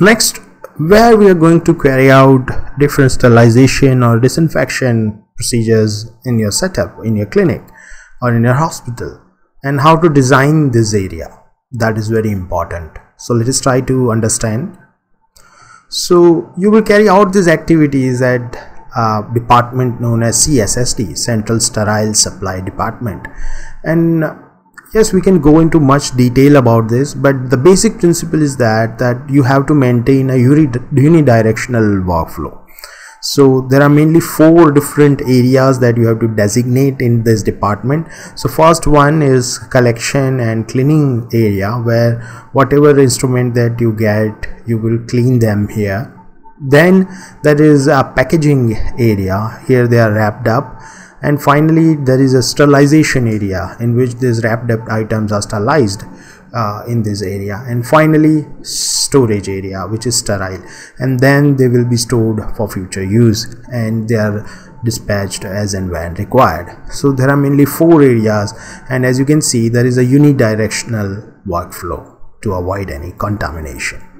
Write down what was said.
next where we are going to carry out different sterilization or disinfection procedures in your setup in your clinic or in your hospital and how to design this area. That is very important. So let us try to understand. So you will carry out these activities at a department known as CSSD Central Sterile Supply Department. And yes we can go into much detail about this but the basic principle is that that you have to maintain a unidirectional workflow so there are mainly four different areas that you have to designate in this department. So first one is collection and cleaning area where whatever instrument that you get you will clean them here. Then there is a packaging area. Here they are wrapped up and finally there is a sterilization area in which these wrapped up items are sterilized uh, in this area. And finally storage area which is sterile. And then they will be stored for future use and they are dispatched as and when required. So there are mainly four areas and as you can see there is a unidirectional workflow to avoid any contamination